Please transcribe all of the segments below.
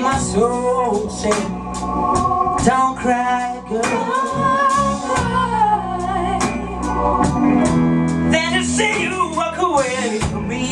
in my soul say, don't cry, girl. Then to see you walk away from me.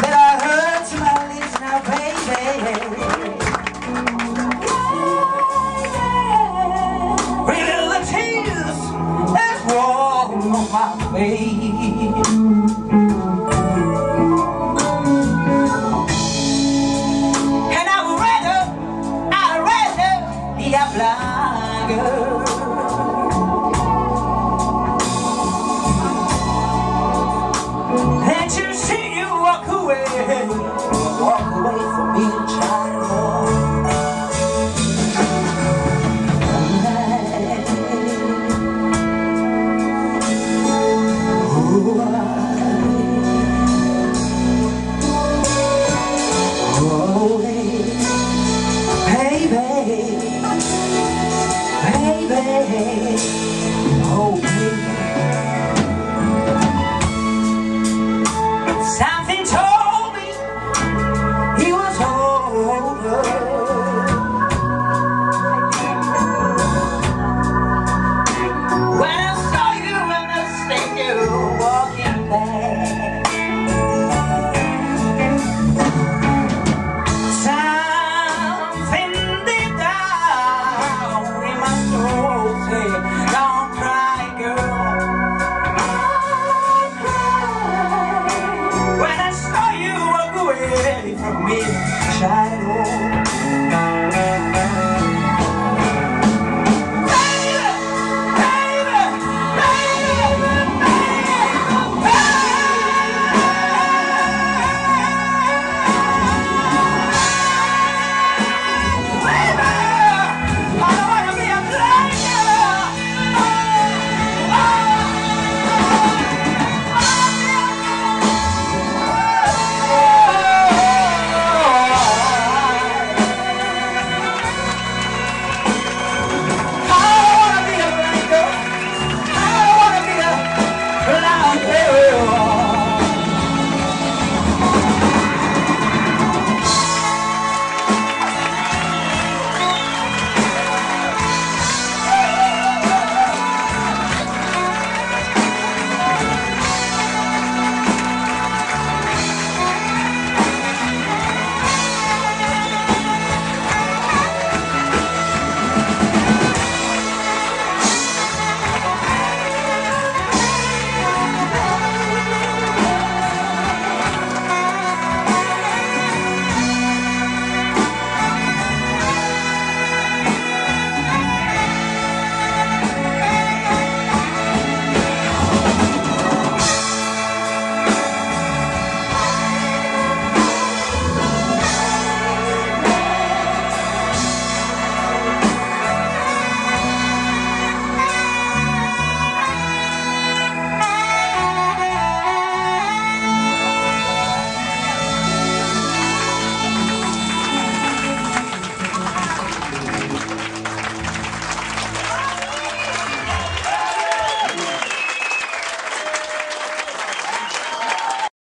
that I heard to my knees now, baby. Pretty little tears on my face.